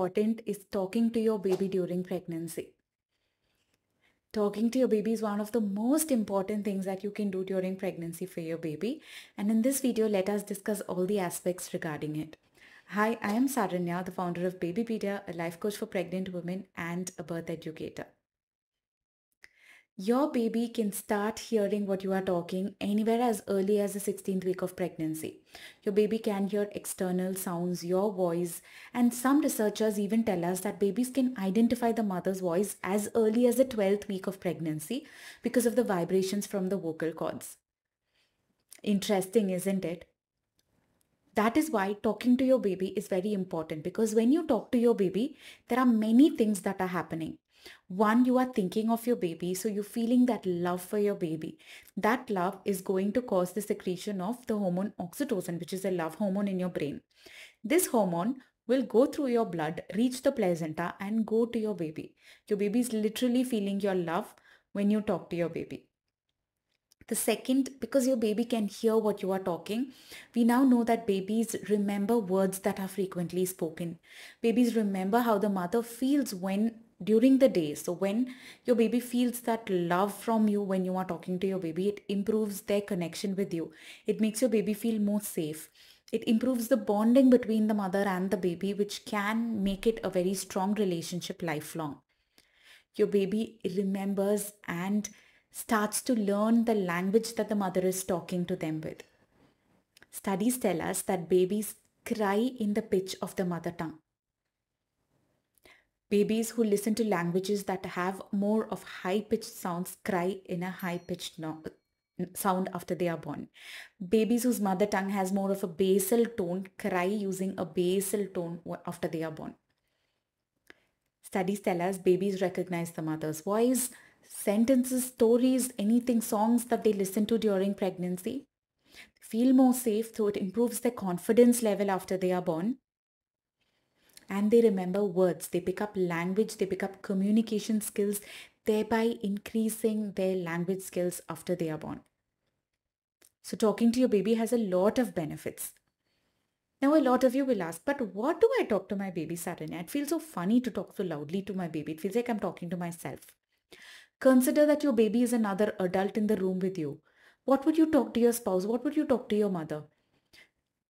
important is talking to your baby during pregnancy. Talking to your baby is one of the most important things that you can do during pregnancy for your baby. And in this video, let us discuss all the aspects regarding it. Hi, I am Saranya, the founder of Babypedia, a life coach for pregnant women and a birth educator. Your baby can start hearing what you are talking anywhere as early as the 16th week of pregnancy. Your baby can hear external sounds, your voice, and some researchers even tell us that babies can identify the mother's voice as early as the 12th week of pregnancy because of the vibrations from the vocal cords. Interesting, isn't it? That is why talking to your baby is very important because when you talk to your baby, there are many things that are happening. One, you are thinking of your baby, so you're feeling that love for your baby. That love is going to cause the secretion of the hormone oxytocin, which is a love hormone in your brain. This hormone will go through your blood, reach the placenta, and go to your baby. Your baby is literally feeling your love when you talk to your baby. The second, because your baby can hear what you are talking, we now know that babies remember words that are frequently spoken. Babies remember how the mother feels when during the day. So when your baby feels that love from you when you are talking to your baby, it improves their connection with you. It makes your baby feel more safe. It improves the bonding between the mother and the baby, which can make it a very strong relationship lifelong. Your baby remembers and starts to learn the language that the mother is talking to them with. Studies tell us that babies cry in the pitch of the mother tongue babies who listen to languages that have more of high pitched sounds cry in a high pitched no- sound after they are born. Babies whose mother tongue has more of a basal tone cry using a basal tone after they are born. Studies tell us babies recognize the mother's voice, sentences, stories, anything, songs that they listen to during pregnancy. Feel more safe, so it improves their confidence level after they are born and they remember words. They pick up language, they pick up communication skills, thereby increasing their language skills after they are born. So talking to your baby has a lot of benefits. Now a lot of you will ask, but what do I talk to my baby, Saranya? It feels so funny to talk so loudly to my baby. It feels like I'm talking to myself. Consider that your baby is another adult in the room with you. What would you talk to your spouse? What would you talk to your mother?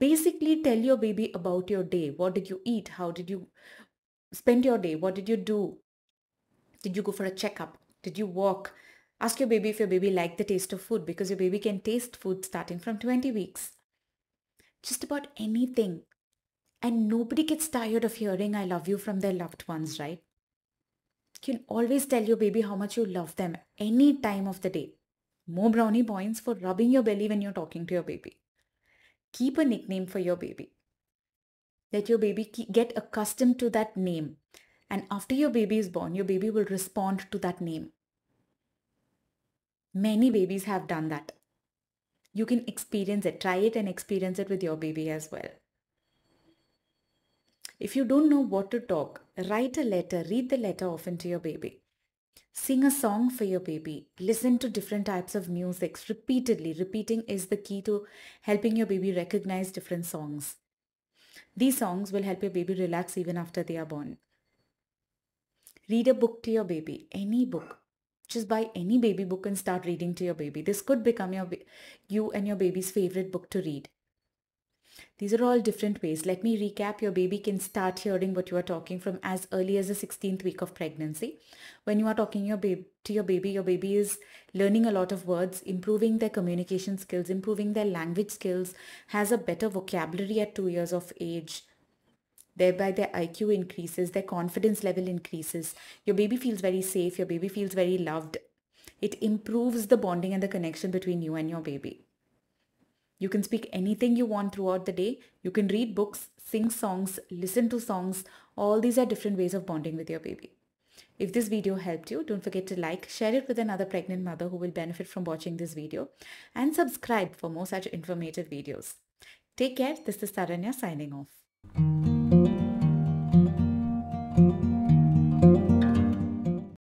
Basically tell your baby about your day. What did you eat? How did you spend your day? What did you do? Did you go for a checkup? Did you walk? Ask your baby if your baby liked the taste of food because your baby can taste food starting from 20 weeks. Just about anything. And nobody gets tired of hearing I love you from their loved ones, right? You can always tell your baby how much you love them any time of the day. More brownie points for rubbing your belly when you're talking to your baby keep a nickname for your baby. Let your baby get accustomed to that name. And after your baby is born, your baby will respond to that name. Many babies have done that. You can experience it. Try it and experience it with your baby as well. If you don't know what to talk, write a letter, read the letter often to your baby. Sing a song for your baby. Listen to different types of music repeatedly. Repeating is the key to helping your baby recognize different songs. These songs will help your baby relax even after they are born. Read a book to your baby, any book. Just buy any baby book and start reading to your baby. This could become your you and your baby's favorite book to read. These are all different ways. Let me recap. Your baby can start hearing what you are talking from as early as the 16th week of pregnancy. When you are talking your to your baby, your baby is learning a lot of words, improving their communication skills, improving their language skills, has a better vocabulary at two years of age. Thereby their IQ increases, their confidence level increases. Your baby feels very safe. Your baby feels very loved. It improves the bonding and the connection between you and your baby. You can speak anything you want throughout the day. You can read books, sing songs, listen to songs. All these are different ways of bonding with your baby. If this video helped you, don't forget to like, share it with another pregnant mother who will benefit from watching this video and subscribe for more such informative videos. Take care. This is Saranya signing off.